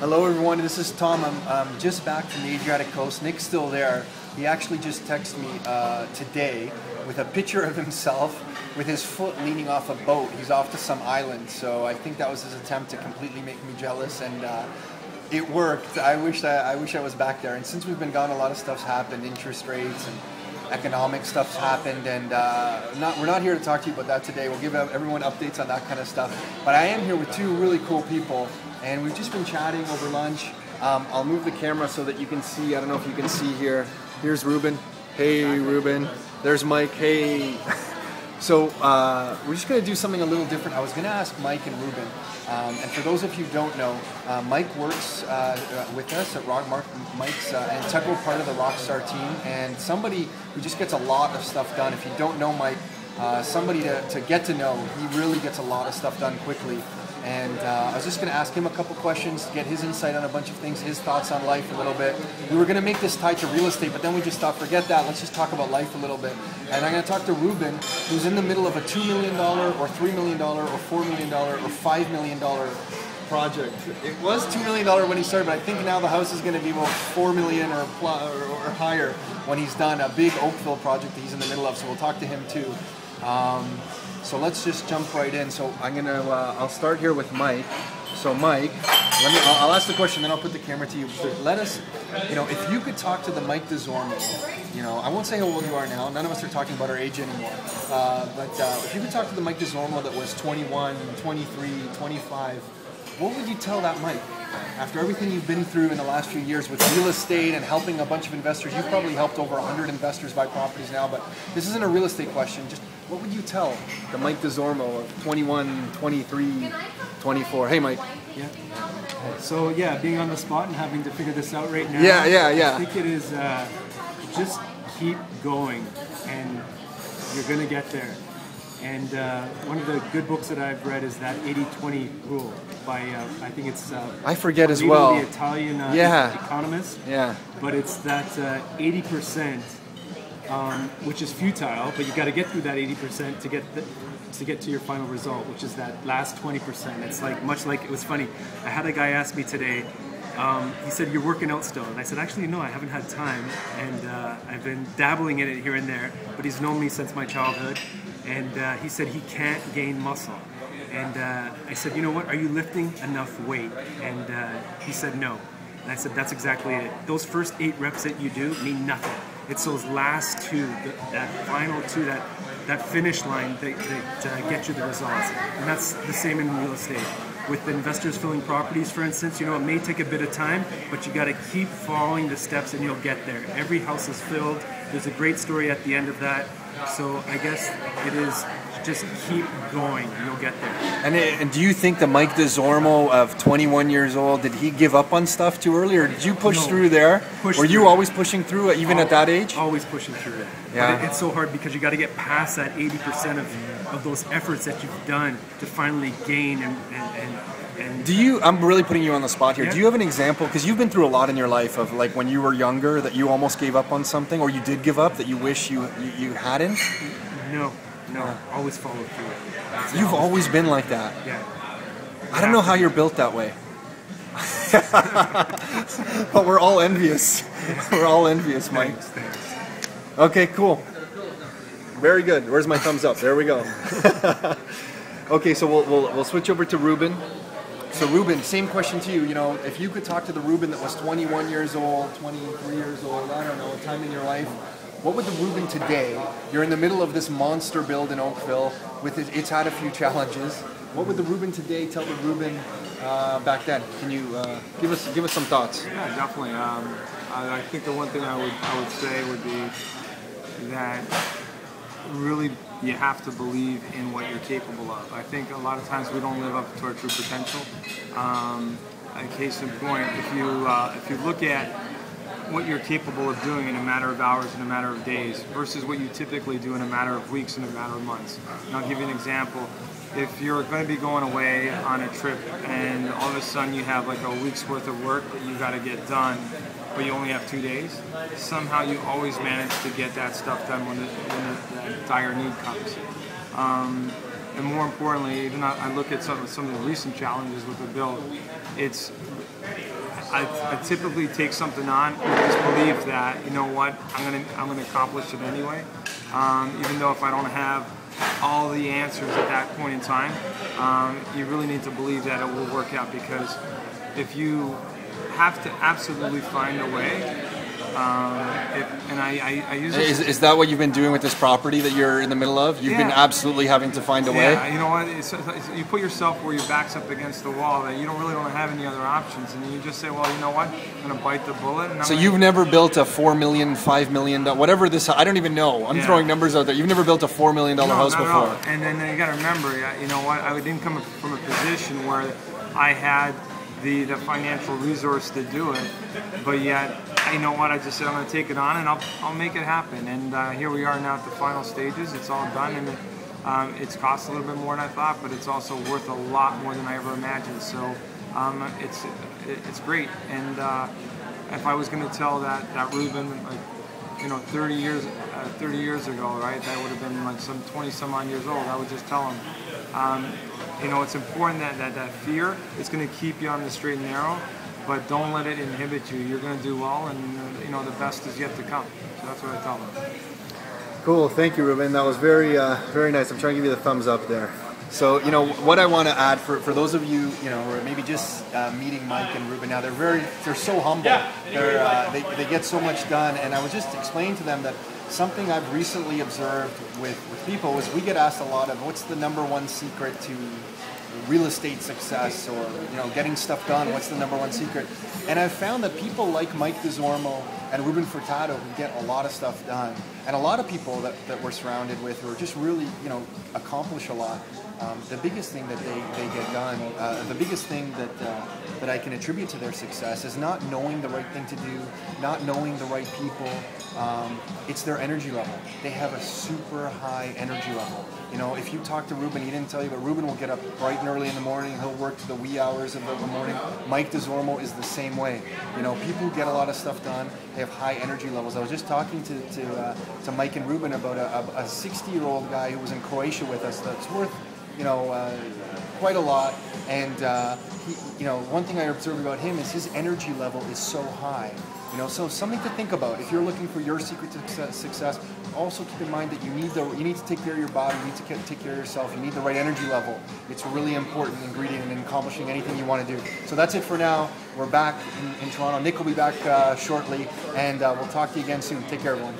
Hello, everyone. This is Tom. I'm, I'm just back from the Adriatic coast. Nick's still there. He actually just texted me uh, today with a picture of himself with his foot leaning off a boat. He's off to some island. So I think that was his attempt to completely make me jealous, and uh, it worked. I wish I, I wish I was back there. And since we've been gone, a lot of stuff's happened. Interest rates and economic stuff's happened, and uh, not, we're not here to talk to you about that today. We'll give everyone updates on that kind of stuff. But I am here with two really cool people, and we've just been chatting over lunch. Um, I'll move the camera so that you can see. I don't know if you can see here. Here's Ruben. Hey, Ruben. There's Mike. Hey. So uh, we're just going to do something a little different. I was going to ask Mike and Ruben, um, and for those of you who don't know, uh, Mike works uh, uh with us at Rock Mark. Mike's uh, an integral part of the Rockstar team, and somebody who just gets a lot of stuff done. If you don't know Mike, uh, somebody to, to get to know. He really gets a lot of stuff done quickly. And uh, I was just going to ask him a couple questions, get his insight on a bunch of things, his thoughts on life a little bit. We were going to make this tied to real estate, but then we just thought, forget that. Let's just talk about life a little bit. And I'm going to talk to Ruben, who's in the middle of a $2 million or $3 million or $4 million or $5 million project. It was $2 million when he started, but I think now the house is going to be about 4 million or, or, or higher when he's done a big Oakville project that he's in the middle of. So we'll talk to him too. Um, so let's just jump right in. So I'm gonna, uh, I'll start here with Mike. So Mike, let me, I'll, ask the question, then I'll put the camera to you. So let us, you know, if you could talk to the Mike DeZormo, you know, I won't say how old you are now. None of us are talking about our age anymore. Uh, but uh, if you could talk to the Mike DeZormo that was 21, 23, 25, what would you tell that Mike? After everything you've been through in the last few years with real estate and helping a bunch of investors, you've probably helped over 100 investors buy properties now, but this isn't a real estate question. Just what would you tell the Mike DeZormo of 21, 23, 24? Hey, Mike. Yeah. So yeah, being on the spot and having to figure this out right now. Yeah, yeah, yeah. I think it is uh, just keep going, and you're gonna get there. And uh, one of the good books that I've read is that 80-20 rule by uh, I think it's uh, I forget as well the Italian uh, yeah. economist. Yeah. But it's that 80% uh, um, which is futile, but you've got to get through that 80% to get the, to get to your final result, which is that last 20%. It's like much like it was funny. I had a guy ask me today. Um, he said, "You're working out still," and I said, "Actually, no, I haven't had time, and uh, I've been dabbling in it here and there." But he's known me since my childhood, and uh, he said he can't gain muscle. And uh, I said, "You know what? Are you lifting enough weight?" And uh, he said, "No." And I said, "That's exactly it. Those first eight reps that you do mean nothing." It's those last two, the, that final two, that that finish line that, that uh, get you the results. And that's the same in real estate. With investors filling properties, for instance, you know, it may take a bit of time, but you got to keep following the steps and you'll get there. Every house is filled. There's a great story at the end of that. So I guess it is just keep going. You'll get there. And, it, and do you think the Mike DeZormo of 21 years old did he give up on stuff too early, or did you push no. through there? Push Were you through. always pushing through, even at that age? Always pushing through it. Yeah. But it, it's so hard because you got to get past that 80% of, of those efforts that you've done to finally gain and, and, and and do you? I'm really putting you on the spot here. Yeah. Do you have an example? Because you've been through a lot in your life of like when you were younger that you almost gave up on something, or you did give up that you wish you you, you hadn't. No, no, always follow through. You've always been like that. Yeah. I don't know how you're built that way. but we're all envious. We're all envious, Mike. Thanks, thanks. Okay, cool. Very good. Where's my thumbs up? There we go. okay, so we'll, we'll, we'll switch over to Ruben. So Ruben, same question to you. You know, if you could talk to the Ruben that was 21 years old, 23 years old, I don't know, a time in your life, what would the Ruben today? You're in the middle of this monster build in Oakville. With it, it's had a few challenges. What would the Ruben today tell the Ruben uh, back then? Can you uh, give us give us some thoughts? Yeah, definitely. Um, I, I, think the one thing I would I would say would be that really you have to believe in what you're capable of. I think a lot of times we don't live up to our true potential. Um, a case in point, if you uh, if you look at what you're capable of doing in a matter of hours in a matter of days versus what you typically do in a matter of weeks in a matter of months. And I'll give you an example. If you're going to be going away on a trip and all of a sudden you have like a week's worth of work that you've got to get done, but you only have two days, somehow you always manage to get that stuff done when, the, when the, dire need comes. Um, and more importantly, even I, I look at some some of the recent challenges with the build. It's I, I typically take something on with this belief that you know what I'm gonna I'm gonna accomplish it anyway, um, even though if I don't have all the answers at that point in time, um, you really need to believe that it will work out because if you have to absolutely find a way, um, if, and I, I, I use Is, is that what you've been doing with this property that you're in the middle of? You've been absolutely having to find a way. Yeah, you know what? It's, it's, you put yourself where your back's up against the wall that you don't really don't have any other options, and you just say, well, you know what? I'm gonna bite the bullet. And I'm So gonna, you've never built a four million, five million, whatever this. I don't even know. I'm Yeah. throwing numbers out there. You've never built a four million dollar no, house not at all. before. And then you got to remember, you know what? I didn't come from a position where I had the, the financial resource to do it, but yet, you know what? I just said I'm going to take it on and I'll, I'll make it happen. And uh, here we are now at the final stages. It's all done, and it, um, it's cost a little bit more than I thought, but it's also worth a lot more than I ever imagined. So um, it's it, it's great. And uh, if I was going to tell that that Ruben like you know 30 years uh, 30 years ago, right? That would have been like some 20 some odd years old. I would just tell him. Um, you know, it's important that, that that fear is going to keep you on the straight and narrow, but don't let it inhibit you. You're going to do well, and uh, you know the best is yet to come. So that's what I tell them. Cool, thank you, Ruben. That was very, uh, very nice. I'm trying to give you the thumbs up there. So you know what I want to add for, for those of you you know who are maybe just uh, meeting Mike and Ruben now. They're very they're so humble. They're uh, they, they get so much done, and I was just explaining to them that something I've recently observed with, with people is we get asked a lot of what's the number one secret to real estate success or you know getting stuff done? What's the number one secret? And i've found that people like mike desormo and ruben furtado who get a lot of stuff done. And a lot of people that, that we're surrounded with who are just really you know accomplish a lot um, the biggest thing that they, they get done uh, the biggest thing that uh, that i can attribute to their success is not knowing the right thing to do not knowing the right people. Um, it's their energy level. They have a super high energy level. You know if you talk to ruben he didn't tell you but ruben will get up bright and early in the morning. He'll work to the wee hours of the morning. Mike desormo is the same way. You know people who get a lot of stuff done. They have high energy levels. I was just talking to, to, uh, to mike and ruben about a 60 year old guy who was in croatia with us that's worth you know, uh, quite a lot. And uh, he, you know, one thing I observe about him is his energy level is so high. You know, so something to think about. If you're looking for your secret to success, also keep in mind that you need the you need to take care of your body. You need to take care of yourself. You need the right energy level. It's a really important ingredient in accomplishing anything you want to do. So that's it for now. We're back in, in Toronto. Nick will be back uh, shortly, and uh, we'll talk to you again soon. Take care, everyone.